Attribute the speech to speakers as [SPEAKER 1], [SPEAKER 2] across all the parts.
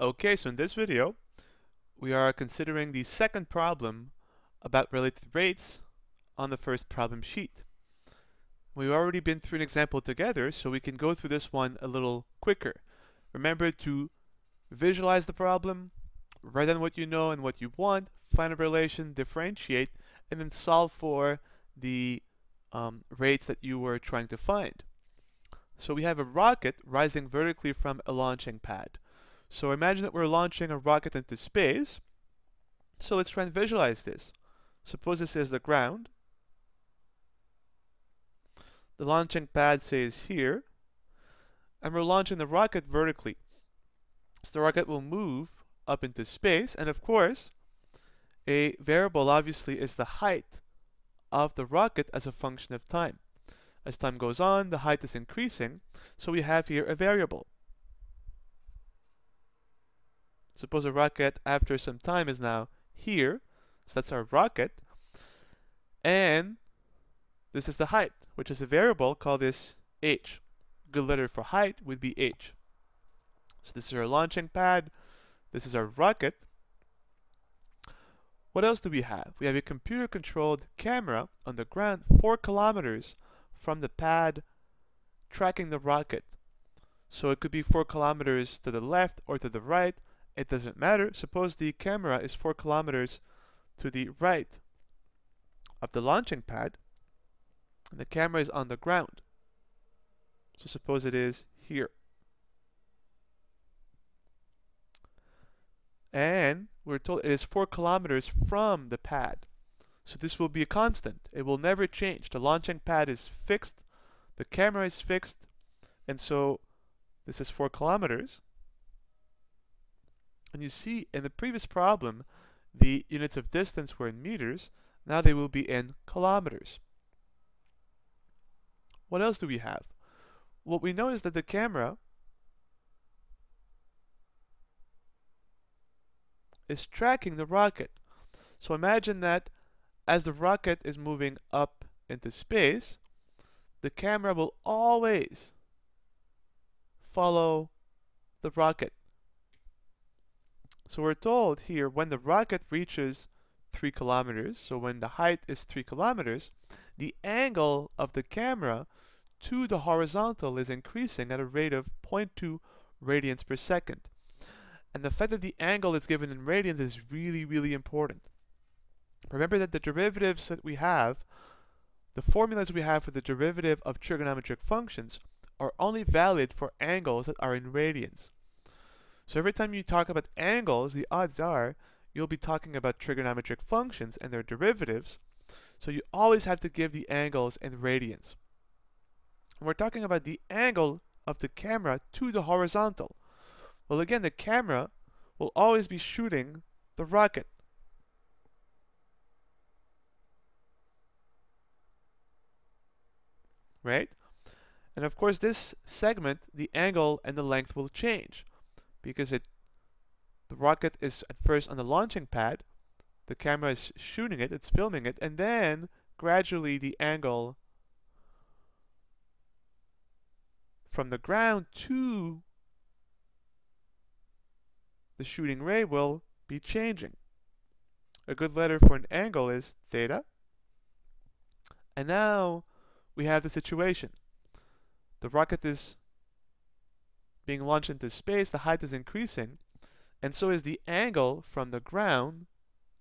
[SPEAKER 1] Okay, so in this video, we are considering the second problem about related rates on the first problem sheet. We've already been through an example together, so we can go through this one a little quicker. Remember to visualize the problem, write down what you know and what you want, find a relation, differentiate, and then solve for the um, rates that you were trying to find. So we have a rocket rising vertically from a launching pad. So imagine that we're launching a rocket into space. So let's try and visualize this. Suppose this is the ground. The launching pad says here. And we're launching the rocket vertically. So the rocket will move up into space. And of course, a variable obviously is the height of the rocket as a function of time. As time goes on, the height is increasing. So we have here a variable. Suppose a rocket after some time is now here. So that's our rocket. And this is the height, which is a variable. Call this h. Good letter for height would be h. So this is our launching pad. This is our rocket. What else do we have? We have a computer-controlled camera on the ground 4 kilometers from the pad tracking the rocket. So it could be 4 kilometers to the left or to the right it doesn't matter. Suppose the camera is 4 kilometers to the right of the launching pad, and the camera is on the ground. So suppose it is here. And we're told it is 4 kilometers from the pad. So this will be a constant. It will never change. The launching pad is fixed, the camera is fixed, and so this is 4 kilometers. And you see in the previous problem, the units of distance were in meters. Now they will be in kilometers. What else do we have? What we know is that the camera is tracking the rocket. So imagine that as the rocket is moving up into space, the camera will always follow the rocket. So we're told here when the rocket reaches 3 kilometers, so when the height is 3 kilometers, the angle of the camera to the horizontal is increasing at a rate of 0.2 radians per second. And the fact that the angle is given in radians is really, really important. Remember that the derivatives that we have, the formulas we have for the derivative of trigonometric functions, are only valid for angles that are in radians. So every time you talk about angles, the odds are you'll be talking about trigonometric functions and their derivatives. So you always have to give the angles in radians. We're talking about the angle of the camera to the horizontal. Well, again, the camera will always be shooting the rocket. Right? And of course, this segment, the angle and the length will change because it the rocket is at first on the launching pad, the camera is shooting it, it's filming it, and then gradually the angle from the ground to the shooting ray will be changing. A good letter for an angle is theta. And now we have the situation. The rocket is being launched into space, the height is increasing, and so is the angle from the ground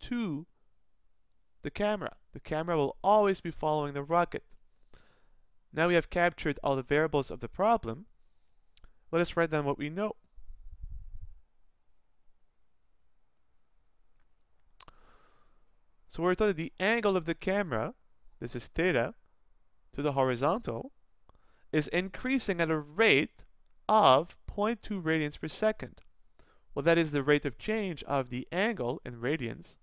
[SPEAKER 1] to the camera. The camera will always be following the rocket. Now we have captured all the variables of the problem. Let us write down what we know. So we're told that the angle of the camera, this is theta, to the horizontal, is increasing at a rate of 0.2 radians per second. Well, that is the rate of change of the angle in radians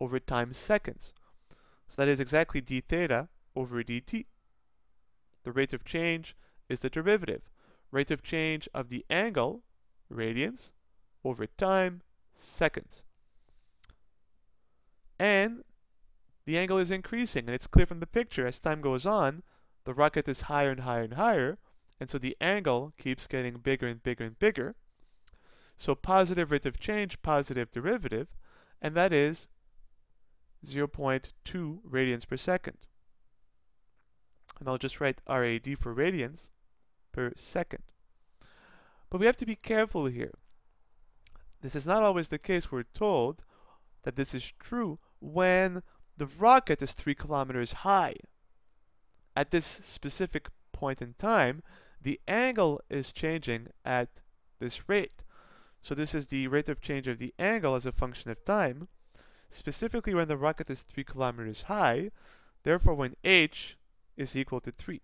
[SPEAKER 1] over time seconds. So that is exactly d theta over dt. The rate of change is the derivative. Rate of change of the angle, radians, over time, seconds. And the angle is increasing, and it's clear from the picture as time goes on, the rocket is higher and higher and higher, and so the angle keeps getting bigger and bigger and bigger. So positive rate of change, positive derivative, and that is 0.2 radians per second. And I'll just write RAD for radians per second. But we have to be careful here. This is not always the case. We're told that this is true when the rocket is 3 kilometers high. At this specific point in time, the angle is changing at this rate. So this is the rate of change of the angle as a function of time, specifically when the rocket is 3 kilometers high, therefore when h is equal to 3.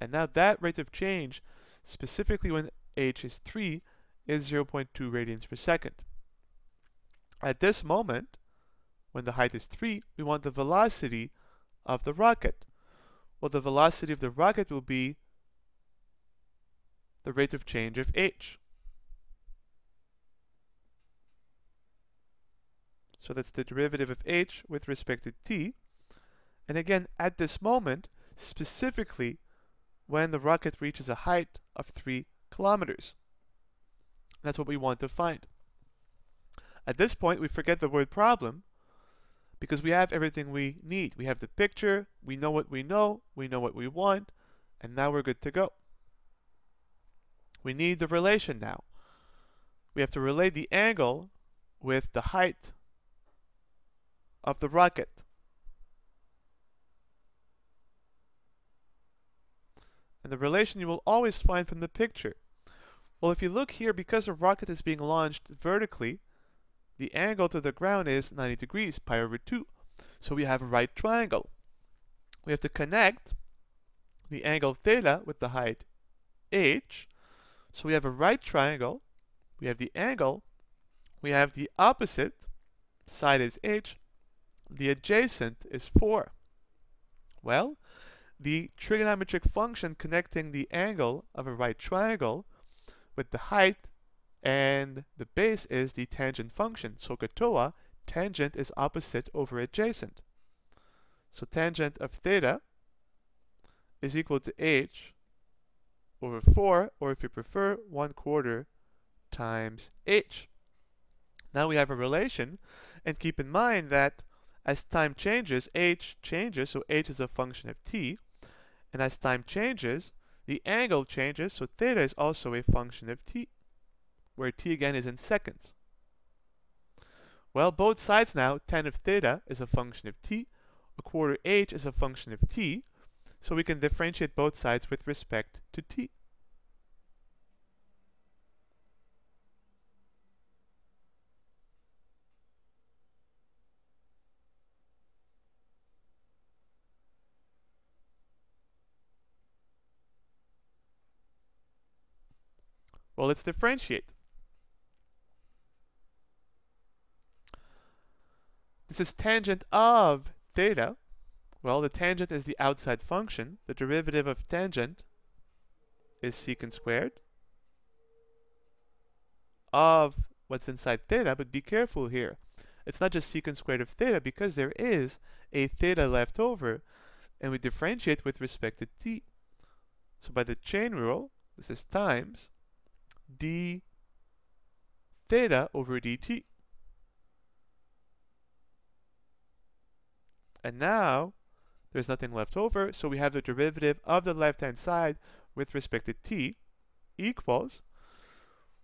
[SPEAKER 1] And now that rate of change, specifically when h is 3, is 0.2 radians per second. At this moment, when the height is 3, we want the velocity of the rocket. Well, the velocity of the rocket will be the rate of change of h. So that's the derivative of h with respect to t. And again, at this moment, specifically when the rocket reaches a height of 3 kilometers. That's what we want to find. At this point, we forget the word problem because we have everything we need. We have the picture, we know what we know, we know what we want, and now we're good to go. We need the relation now. We have to relate the angle with the height of the rocket. And the relation you will always find from the picture. Well, if you look here, because the rocket is being launched vertically, the angle to the ground is 90 degrees, pi over 2. So we have a right triangle. We have to connect the angle theta with the height h. So we have a right triangle, we have the angle, we have the opposite side is h, the adjacent is 4. Well, the trigonometric function connecting the angle of a right triangle with the height and the base is the tangent function. SOHCAHTOA, tangent is opposite over adjacent. So tangent of theta is equal to h over 4, or if you prefer, 1 quarter times h. Now we have a relation, and keep in mind that as time changes, h changes, so h is a function of t, and as time changes, the angle changes, so theta is also a function of t, where t again is in seconds. Well, both sides now, tan of theta is a function of t, a quarter h is a function of t, so we can differentiate both sides with respect to t. Well, let's differentiate. Is tangent of theta. Well, the tangent is the outside function. The derivative of tangent is secant squared of what's inside theta, but be careful here. It's not just secant squared of theta because there is a theta left over, and we differentiate with respect to t. So by the chain rule, this is times d theta over dt. And now there's nothing left over, so we have the derivative of the left-hand side with respect to t equals,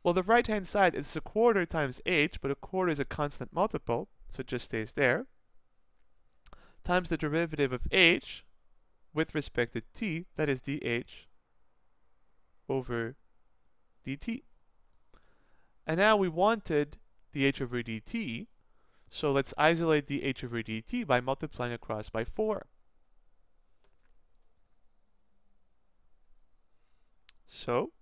[SPEAKER 1] well, the right-hand side is a quarter times h, but a quarter is a constant multiple, so it just stays there, times the derivative of h with respect to t, that is dh over dt. And now we wanted dh over dt, so let's isolate dh over dt by multiplying across by 4. So,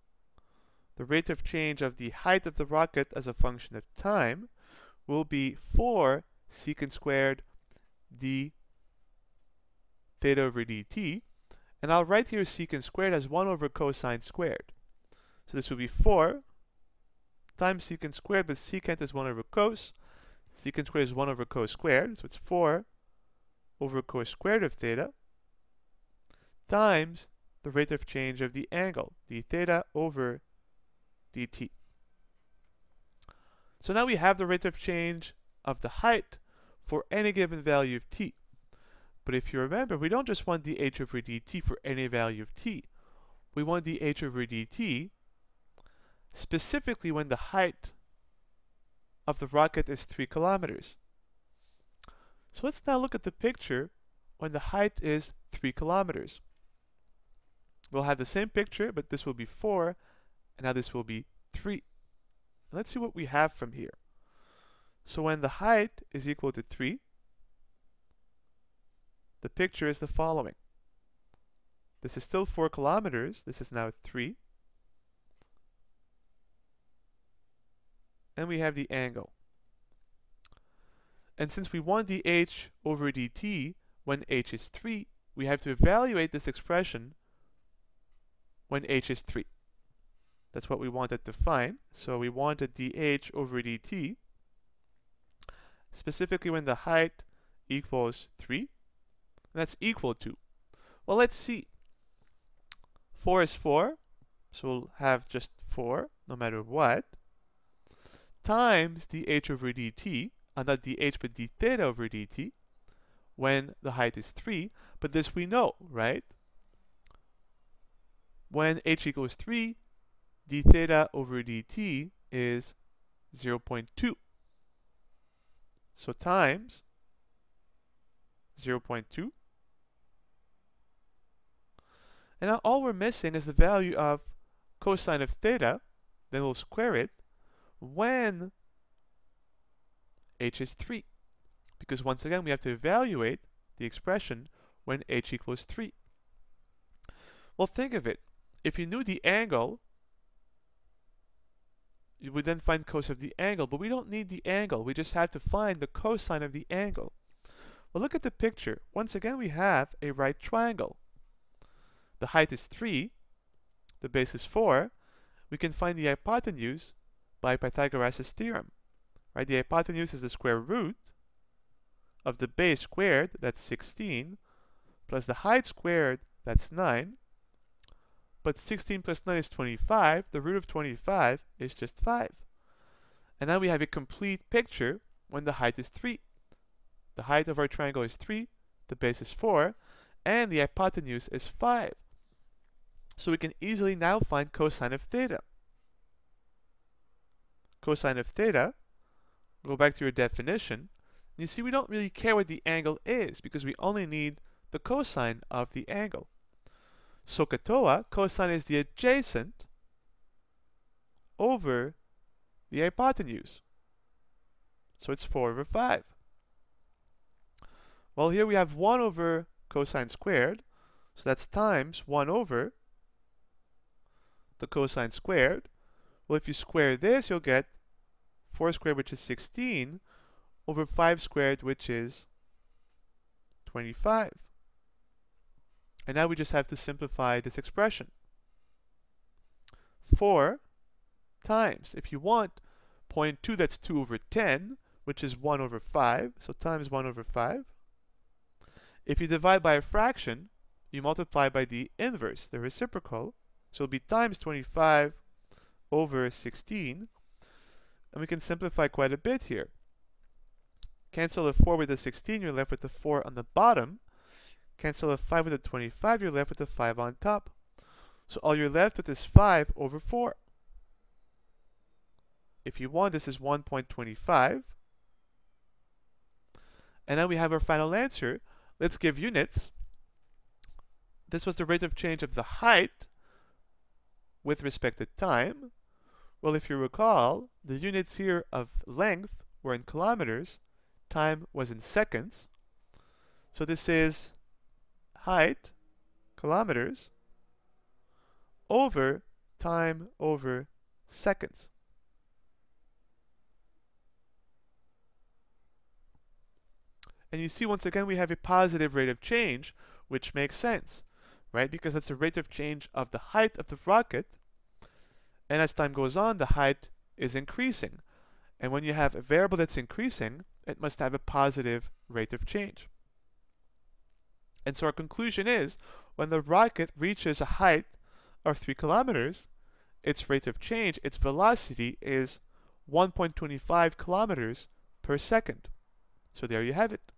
[SPEAKER 1] the rate of change of the height of the rocket as a function of time will be 4 secant squared d theta over dt. And I'll write here secant squared as 1 over cosine squared. So this would be 4 times secant squared, but secant is 1 over cos. Secant squared is 1 over cos squared, so it's 4 over cos squared of theta times the rate of change of the angle, d theta over dt. So now we have the rate of change of the height for any given value of t. But if you remember, we don't just want dh over dt for any value of t. We want dh over dt specifically when the height of the rocket is 3 kilometers. So let's now look at the picture when the height is 3 kilometers. We'll have the same picture, but this will be 4, and now this will be 3. Let's see what we have from here. So when the height is equal to 3, the picture is the following. This is still 4 kilometers. This is now 3. And we have the angle. And since we want dh over dt when h is 3, we have to evaluate this expression when h is 3. That's what we wanted to find. So we wanted dh over dt, specifically when the height equals 3. And that's equal to. Well, let's see. 4 is 4, so we'll have just 4, no matter what, times dh over dt, and not dh but d theta over dt, when the height is 3. But this we know, right? When h equals 3, d theta over dt is 0.2. So times 0.2. And now all we're missing is the value of cosine of theta, then we'll square it, when h is 3. Because once again, we have to evaluate the expression when h equals 3. Well, think of it. If you knew the angle you would then find cos of the angle, but we don't need the angle. We just have to find the cosine of the angle. Well, look at the picture. Once again, we have a right triangle. The height is 3, the base is 4. We can find the hypotenuse by Pythagoras' theorem. Right? The hypotenuse is the square root of the base squared, that's 16, plus the height squared, that's 9, but 16 plus 9 is 25. The root of 25 is just 5. And now we have a complete picture when the height is 3. The height of our triangle is 3, the base is 4, and the hypotenuse is 5. So we can easily now find cosine of theta. Cosine of theta, go back to your definition, you see we don't really care what the angle is because we only need the cosine of the angle. SOHCAHTOA, cosine is the adjacent over the hypotenuse. So it's 4 over 5. Well, here we have 1 over cosine squared. So that's times 1 over the cosine squared. Well, if you square this, you'll get 4 squared, which is 16, over 5 squared, which is 25. And now we just have to simplify this expression. 4 times, if you want 0.2, that's 2 over 10, which is 1 over 5, so times 1 over 5. If you divide by a fraction, you multiply by the inverse, the reciprocal, so it'll be times 25 over 16, and we can simplify quite a bit here. Cancel the 4 with the 16, you're left with the 4 on the bottom, Cancel the 5 with a 25, you're left with the 5 on top. So all you're left with is 5 over 4. If you want, this is 1.25. And now we have our final answer. Let's give units. This was the rate of change of the height with respect to time. Well, if you recall, the units here of length were in kilometers, time was in seconds. So this is height, kilometers, over time over seconds. And you see, once again, we have a positive rate of change, which makes sense, right? Because that's the rate of change of the height of the rocket. And as time goes on, the height is increasing. And when you have a variable that's increasing, it must have a positive rate of change. And so our conclusion is when the rocket reaches a height of 3 kilometers, its rate of change, its velocity is 1.25 kilometers per second. So there you have it.